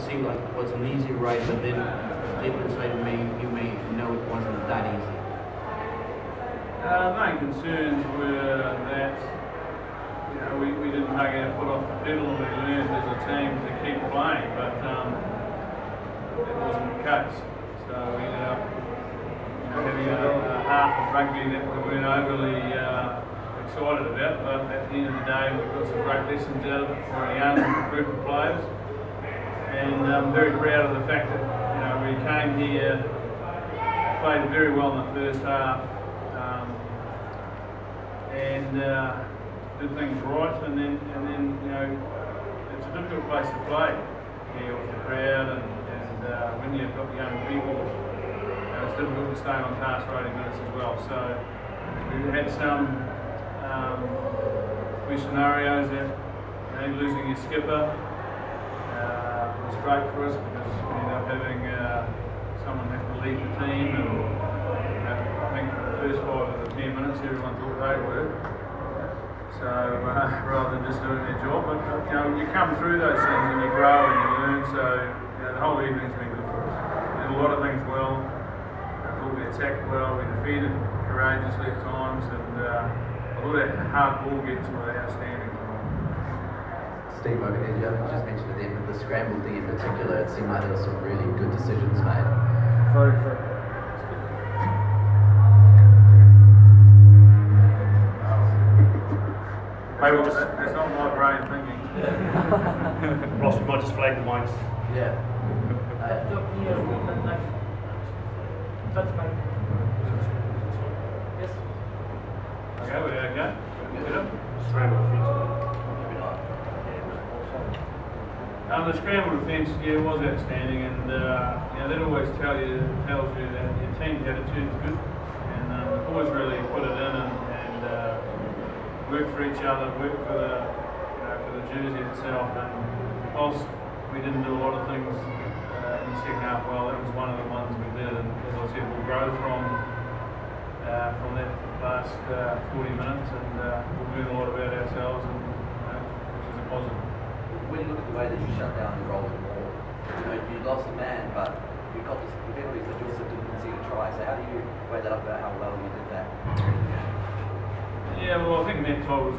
it seemed like it was an easy ride, but then deep inside me, you may know it wasn't that easy. Uh, main concerns were that you know we, we didn't take our foot off the pedal and we learned as a team to keep playing, but um, that wasn't the case. So we ended up you know, having a, a half of rugby that we weren't overly uh, excited about, but at the end of the day we've got some great lessons out of it for a young group of players. And I'm very proud of the fact that you know we came here, played very well in the first half, um, and uh, did things right. And then, and then you know, it's a difficult place to play here with the crowd, and, and uh, when you've got young people, you know, it's difficult to stay on task for 80 minutes as well. So we had some um, scenarios that you know, losing your skipper great for us because we ended up having uh, someone have to lead the team and know, I think for the first five of the ten minutes everyone thought they were. So uh, rather than just doing their job, but uh, you know you come through those things and you grow and you learn. So the whole evening's been good for us. Did a lot of things well. I thought we attacked well. We defended courageously at times, and uh, I thought that hard ball gets were outstanding. Steve over here, you just mentioned at the end of the scramble D in particular, it seemed like there were some really good decisions made. Very, very. Maybe we'll just, That's not my brain thinking. Ross, we might just flag the mics. Yeah. Look, here, that- that- That's fine. Yes. Okay, we okay? Peter? Scramble Um, the scramble defence, yeah, was outstanding, and uh, you know that always tell you tells you that your team's attitude is good, and um, boys really put it in and, and uh, work for each other, work for the you know for the jersey itself. And whilst we didn't do a lot of things uh, in the second half, well, that was one of the ones we did, and as I said, we'll grow from uh, from that last uh, 40 minutes, and uh, we'll learn a lot about ourselves, and which is a positive. When you look at the way that you shut down the Golden Ball, you know, you lost a man, but you got the penalties, but you also didn't concede a try. So how do you weigh that up about how well you did that? Yeah, well, I think Mentor was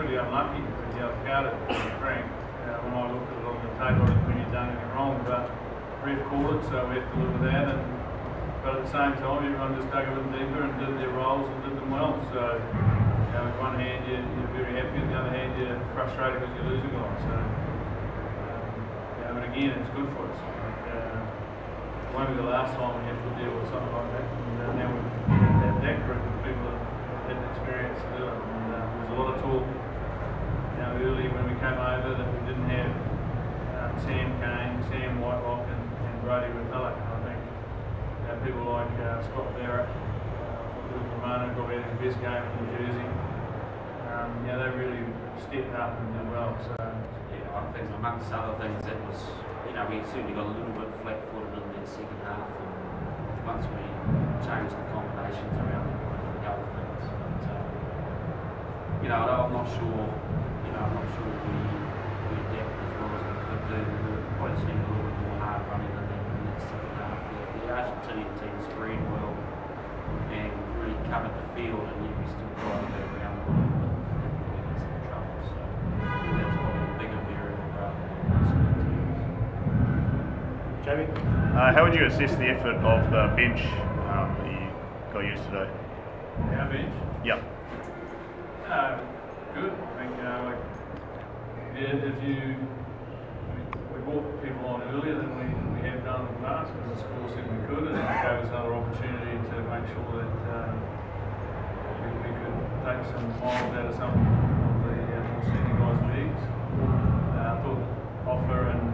pretty unlucky the yellow card at Frank. Uh, when I looked at it on the table, I didn't he'd done anything wrong, but ref called it, so we have to live with that. And, but at the same time, everyone just dug a little deeper and did their roles and did them well. So, you know, with one hand, you, you're very happy, on the other hand, you're frustrated because you're losing a lot. So, um, you know, but again, it's good for us. Uh, it won't be the last time we have to deal with something like that. And uh, now we've had that group of people that had the experience to do it. And uh, there was a lot of talk, you know, early when we came over that we didn't have um, Sam Cane, Sam Whitelock, and, and Brodie Retallick. I think you people like uh, Scott Barrett, uh, Romano got out his best game in New Jersey. Um, know, they really stepped up and did well. So. Yeah, I think amongst other things, it was, you know, we certainly got a little bit flat-footed in the second half, and once we changed the combinations around, it helped things. But, uh, you know, I'm not sure, you know, I'm not sure we, we adapted as well as we could do. We probably just a little bit more hard running in the, in the second half. The, the Argentinian team spread well and really covered the field, and yet we still tried to go around a Jamie? Uh, how would you assess the effort of the bench um, that you got used today? Our bench. Yep. Uh, good. I think, you like, yeah, if you, we, we brought people on earlier than we, we have done in the past because the school said we could, and it gave us another opportunity to make sure that uh, we, we could take some miles out of some of the uh, more senior guys' leagues. Uh, I thought Ofa and,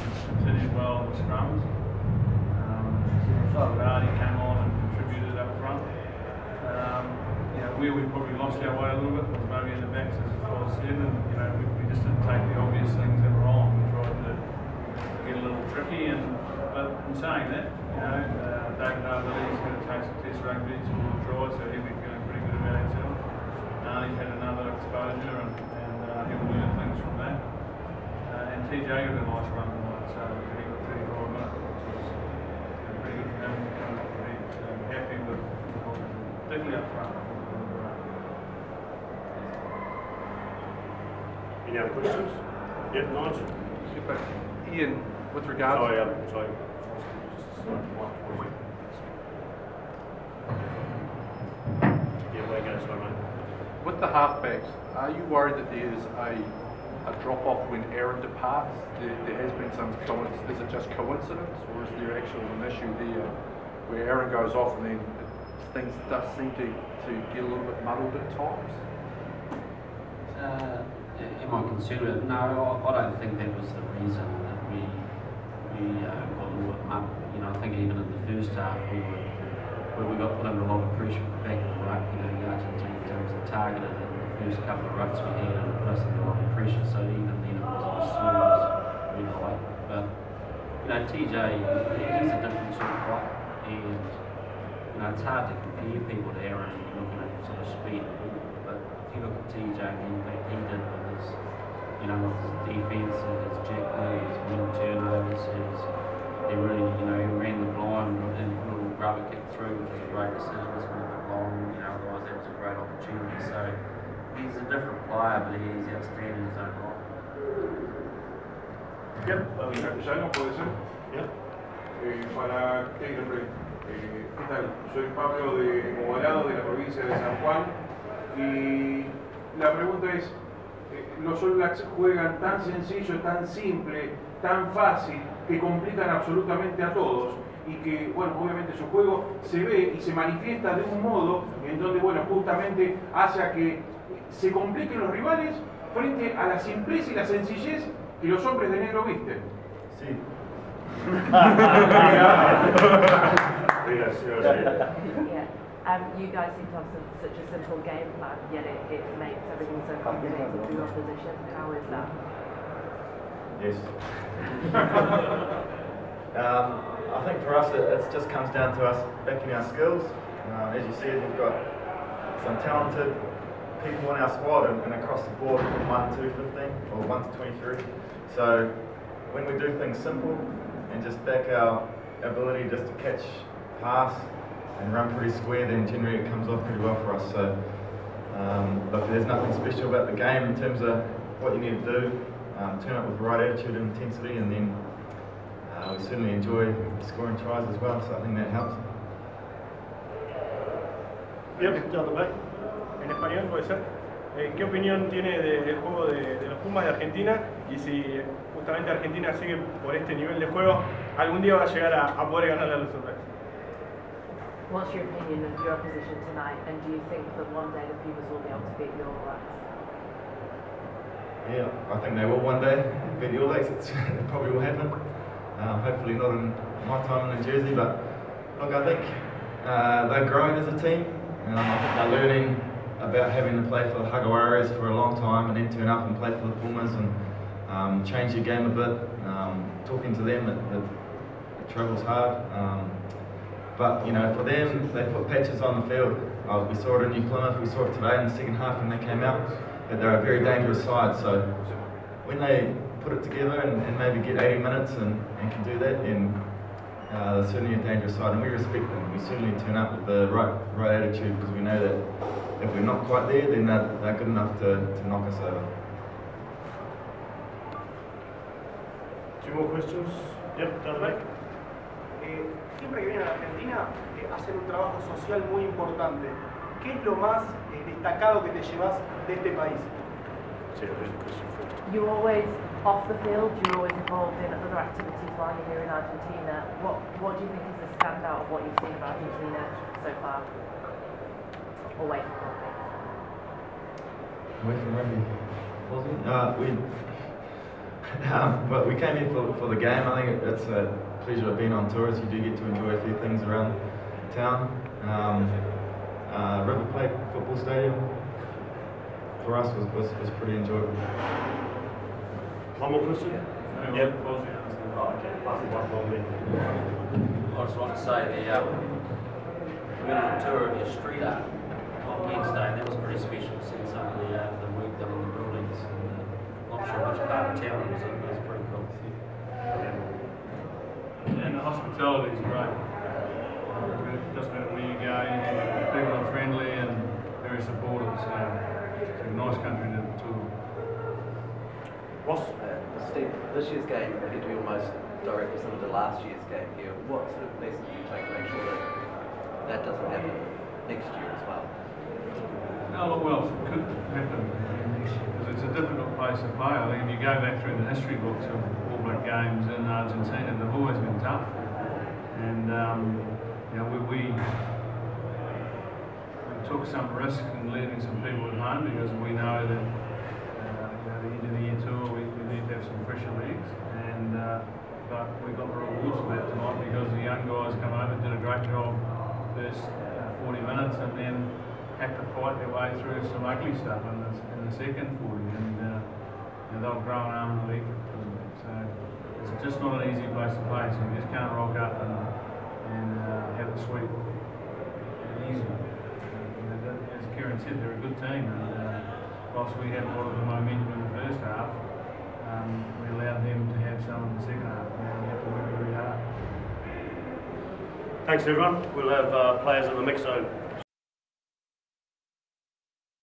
and continued well the scrums. Um, Vardy came on and contributed up front. Um, you know, where we probably lost our way a little bit was maybe in the backs, as Paul said, and you know, we, we just didn't take the obvious things that were on. We tried to get a little tricky, and but in saying that, you know, uh, David Havili's going to take some test rugby to will try, so he'll be feeling pretty good about himself. Uh, he's had another exposure, and, and uh, he'll learn things from that. Uh, and TJ got a nice run tonight, so he got 34 minutes, which was you know, pretty good for him. He's happy with, particularly up front. I thought he did great. Any other questions? Yep, Nigel. If I- Ian, with regards. Sorry, um, sorry. Yeah, where goes, sorry, mate. With the halfbacks, are you worried that there's a, a drop off when Aaron departs? There, there has been some coincidence. Is it just coincidence, or is there actually an issue there where Aaron goes off and then things does seem to, to get a little bit muddled at times? Uh, am I concerned it? No, I, don't think that was the reason that we we uh, got a little bit muddled. You know, I think even in the first half we were where we got put under a lot of pressure from the back of the ruck. You know, the Argentine teams targeted it in the first couple of rucks we had and it put us under a lot of pressure. So even then it wasn't as smooth as like. But you know, TJ he's a different sort of player, and you know it's hard to compare people to Aaron. You're looking at sort of speed and ball, but if you look at TJ and the impact he did with his, you know, with his defence and his jack his wing turnovers, his, he really, you know, he ran the blind and a little rubber kick through, which was a great decision. Just went a bit long, you know, a different player, but he's outstanding in his own right. Yep. Ya puede ser. Yep. Eh, para Ray. Eh, ¿Qué tal? Soy Pablo de Movarado, de la provincia de San Juan. Y la pregunta es, eh, los All Blacks juegan tan sencillo, tan simple, tan fácil, que complican absolutamente a todos. Y que, bueno, obviamente su juego se ve y se manifiesta de un modo en donde, bueno, justamente hace a que se compliquen los rivales frente a la simpleza y la sencillez que los hombres de negro visten. Sí. Mira, señor, sí. yeah. Um, you guys seem to have some, such a simple game plan, yet it, it makes everything so complicated for your position. How is that? Yes. um, I think for us, it, it just comes down to us backing our skills. Uh, as you said, we've got some talented people in our squad and, and across the board from 1 to 15 or 1 to 23. So when we do things simple and just back our ability just to catch, pass and run pretty square, then generally it comes off pretty well for us. So um, look, there's nothing special about the game in terms of what you need to do. Um, turn up with the right attitude and intensity, and then uh, we certainly enjoy scoring tries as well. So I think that helps. Yep, the back. En español puede ser. Eh, ¿Qué opinión tiene de- del juego de, de los Pumas de Argentina? Y si justamente Argentina sigue por este nivel de juego, algún día va a llegar a, a poder ganarle a los. What's your opinion of your position tonight, and do you think that one day the Pumas will be able to beat the All Blacks? Yeah, I think they will one day beat the All Blacks. It's, it probably will happen. Um, hopefully not in my time in Jersey, but look, I think uh, they're growing as a team. Um, I think they're learning about having to play for the Jaguares for a long time and then turn up and play for the Pumas and um, change your game a bit. Um, talking to them, it, it, it travels hard. Um, but you know, for them, they put patches on the field. Uh, we saw it in New Plymouth. We saw it today in the second half when they came out. That they're a very dangerous side. So when they put it together and, and maybe get 80 minutes and, and can do that, then uh, they're certainly a dangerous side, and we respect them. We certainly turn up with the right right attitude because we know that if we're not quite there, then they're, they're good enough to, to knock us over. Two more questions. Yep, down the back. Eh, siempre que vienen a Argentina eh, hacen un trabajo social muy importante. ¿Qué es lo más eh, destacado que te llevas de este país? Sí, there's a question for You always off the field. You're always involved in other activities while you're here in Argentina. What What do you think is the standout of what you've seen of Argentina so far? Away from rugby. Away from rugby. Uh, we, um, but we came here for, for the game. I think it, it's a pleasure of being on tour as you do get to enjoy a few things around town. Um, uh, River Plate Football Stadium for us was, was, was pretty enjoyable. One more question? Yep. I just want to say the um, we went on a tour of your street art on Wednesday, and that was pretty special seeing some of the, uh, the work done on the buildings. And, uh, not sure which part of town it was in, but it was pretty cool. Yeah. And the hospitality is great. It doesn't matter where you go, people are friendly and very supportive. So it's a nice country to tour. Ross, uh, Steve, this year's game had to be almost directly from the last year's game here. What sort of lessons do you take to make sure that that doesn't happen next year as well? It could happen because it's a difficult place to play. I think if you go back through the history books of All Black games in Argentina, they've always been tough. And um, you know, we, we we took some risk in leaving some people at home because we know that uh, you know, the end of the year tour we, we need to have some fresher legs. And uh, but we got the rewards for that tonight because the young guys come over did a great job first uh, 40 minutes and then their way through some ugly stuff in the, in the second 40 and uh, you know, they'll grow an arm and a leg. So it's just not an easy place to play. So you just can't rock up and, and uh, have sweet and easy. You know, as Kieran said, they're a good team and uh, whilst we had a lot of the momentum in the first half, um, we allowed them to have some in the second half and we have to work very hard. Thanks everyone. We'll have uh, players in the mix zone.